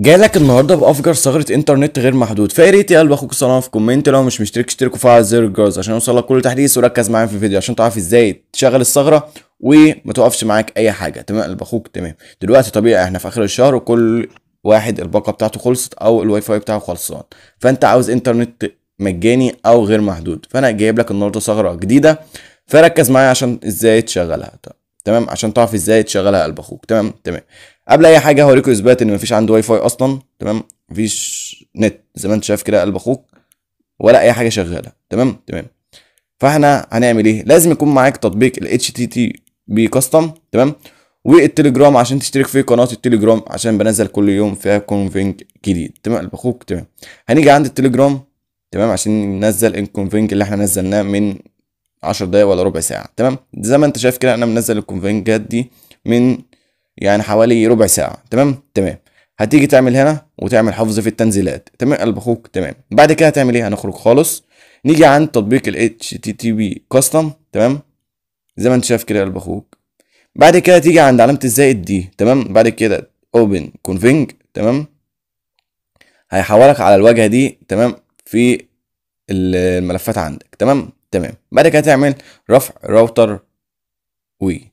جاي لك النهارده بأفجر ثغره انترنت غير محدود. فيا ريت يا قلب أخوك صنع في comment لو مش مشترك اشترك وفعل زر الجرس عشان يوصلك كل تحديث وركز معايا في الفيديو عشان تعرف إزاي تشغل الثغرة وما توقفش معاك أي حاجة. تمام قلب أخوك؟ تمام. دلوقتي طبيعي إحنا في آخر الشهر وكل واحد الباقة بتاعته خلصت أو الواي فاي بتاعه خلصان. فأنت عاوز انترنت مجاني أو غير محدود. فأنا جايب لك النهارده ثغرة جديدة فركز معايا عشان إزاي تشغلها. تمام؟ عشان تعرف إزاي تشغلها قلب أخوك. تمام؟ تمام. قبل أي حاجة هوريكم اثبات إن مفيش عنده واي فاي أصلا. تمام؟ مفيش نت زي ما أنت شايف كده قلب أخوك. ولا أي حاجة شغالة. تمام؟ تمام. فإحنا هنعمل إيه؟ لازم يكون معاك تطبيق ال HTTP Custom تمام؟ والتليجرام عشان تشترك في قناة التليجرام عشان بنزل كل يوم فيها config جديد. تمام قلب أخوك؟ تمام. هنيجي عند التليجرام. تمام؟ عشان ننزل ال config اللي إحنا نزلناه من 10 دقايق ولا ربع ساعة. تمام؟ زي ما انت شايف كده أنا منزل الكونفجات دي من يعني حوالي ربع ساعة. تمام؟ تمام. هتيجي تعمل هنا وتعمل حفظ في التنزيلات. تمام؟ قلب أخوك. تمام. بعد كده هتعمل إيه؟ هنخرج خالص. نيجي عند تطبيق ال HTTP Custom تمام؟ زي ما انت شايف كده قلب أخوك. بعد كده تيجي عند علامة الزائد دي تمام؟ بعد كده open config تمام؟ هيحولك على الواجهة دي. تمام؟ في الملفات عندك. تمام؟ تمام. بعد كده تعمل رفع راوتر وي.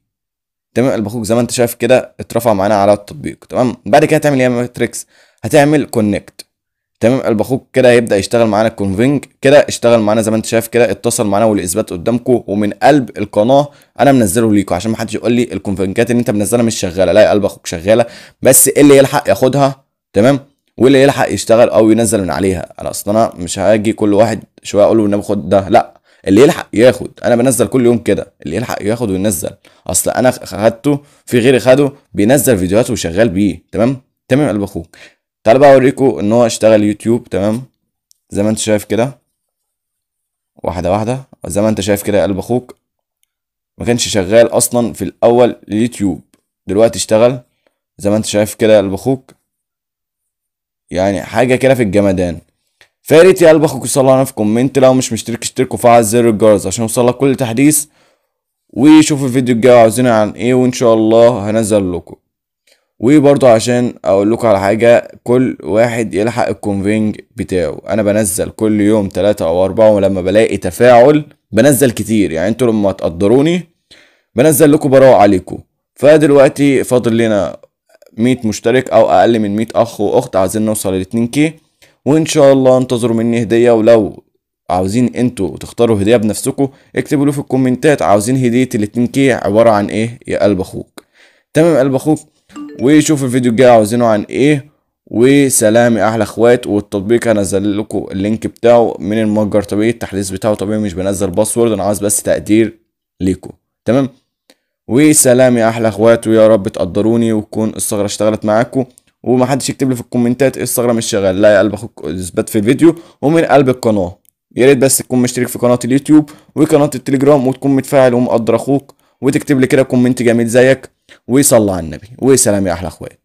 تمام؟ قلب أخوك زي ما انت شايف كده اترفع معانا على التطبيق. تمام؟ بعد كده هتعمل إيه يا ماتريكس هتعمل connect تمام؟ قلب أخوك كده هيبدأ يشتغل معانا ال config كده اشتغل معانا زي ما انت شايف كده اتصل معانا والاثبات قدامكم ومن قلب القناة أنا منزله ليكم عشان ما حدش يقول لي الكونفجات اللي انت منزلها مش شغالة. لا يا قلب أخوك شغالة. بس اللي يلحق ياخدها. تمام؟ واللي يلحق يشتغل أو ينزل من عليها. أنا أصلا مش هاجي كل واحد شوية أقول له خد ده. لا. اللي يلحق ياخد. أنا بنزل كل يوم كده. اللي يلحق ياخد وينزل. أصل أنا خدته في غيري خده بينزل فيديوهات وشغال بيه. تمام؟ تمام قلب أخوك. تعال بقى أوريكم إن هو اشتغل يوتيوب. تمام؟ زي ما أنت شايف كده. واحدة واحدة. زي ما أنت شايف كده يا قلب أخوك. ما كانش شغال أصلا في الأول اليوتيوب دلوقتي اشتغل. زي ما أنت شايف كده يا قلب أخوك. يعني حاجة كده في الجمدان. فياريت يا قلب أخوك لنا في comment لو مش مشترك اشترك وفعل زر الجرس. عشان يوصلك كل تحديث وشوف الفيديو الجاي عاوزين عن إيه وإن شاء الله هنزل لكم. وبرضه عشان أقول لكم على حاجة كل واحد يلحق ال config بتاعه. أنا بنزل كل يوم ثلاثة أو أربعة ولما بلاقي تفاعل بنزل كتير. يعني أنتوا لما تقدروني بنزل لكم براءة عليكم. فدلوقتي فاضل لنا 100 مشترك أو أقل من 100 أخ وأخت. عايزين نوصل ل 2 K. وإن شاء الله انتظروا مني هدية ولو عاوزين أنتوا تختاروا هدية بنفسكم اكتبوا له في ال comments عاوزين هدية ال 2 K عبارة عن إيه؟ يا قلب أخوك. تمام قلب أخوك؟ وشوف الفيديو الجاي عاوزينه عن إيه؟ وسلام يا أحلى أخوات والتطبيق هنزل لكم ال link بتاعه من المتجر طبيعي التحديث بتاعه طبيعي مش بنزل password أنا عاوز بس تقدير ليكم. تمام؟ وسلام يا أحلى أخوات ويا رب تقدروني وتكون الثغرة اشتغلت معاكم. ومحدش يكتب لي في ال comments إيه الثغره مش شغال لا يا قلب أخوك إثبات في الفيديو ومن قلب القناة. يا ريت بس تكون مشترك في قناة اليوتيوب وقناة التليجرام وتكون متفاعل ومقدر أخوك وتكتب لي كده comment جميل زيك. وصلى على النبي. وسلام يا أحلى أخوات.